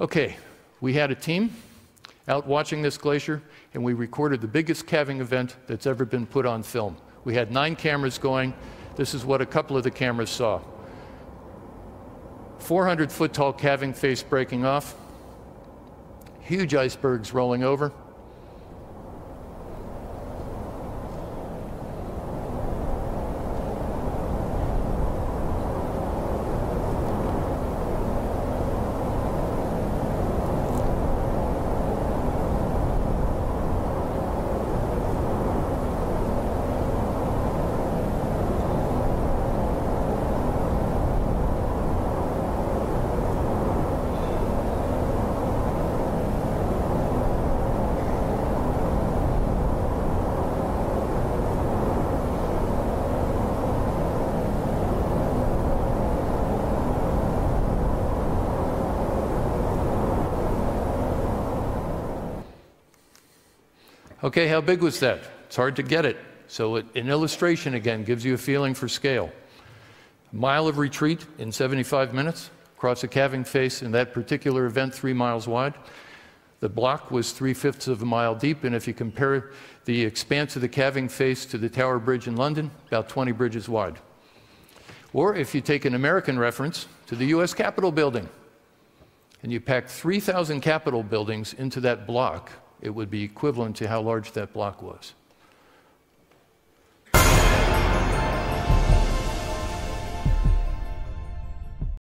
Okay, we had a team out watching this glacier, and we recorded the biggest calving event that's ever been put on film. We had nine cameras going. This is what a couple of the cameras saw 400 foot tall calving face breaking off, huge icebergs rolling over. Okay, how big was that? It's hard to get it. So, it, an illustration again gives you a feeling for scale. A mile of retreat in 75 minutes across a calving face in that particular event, three miles wide. The block was three fifths of a mile deep, and if you compare the expanse of the calving face to the Tower Bridge in London, about 20 bridges wide. Or if you take an American reference to the US Capitol building, and you pack 3,000 Capitol buildings into that block, it would be equivalent to how large that block was.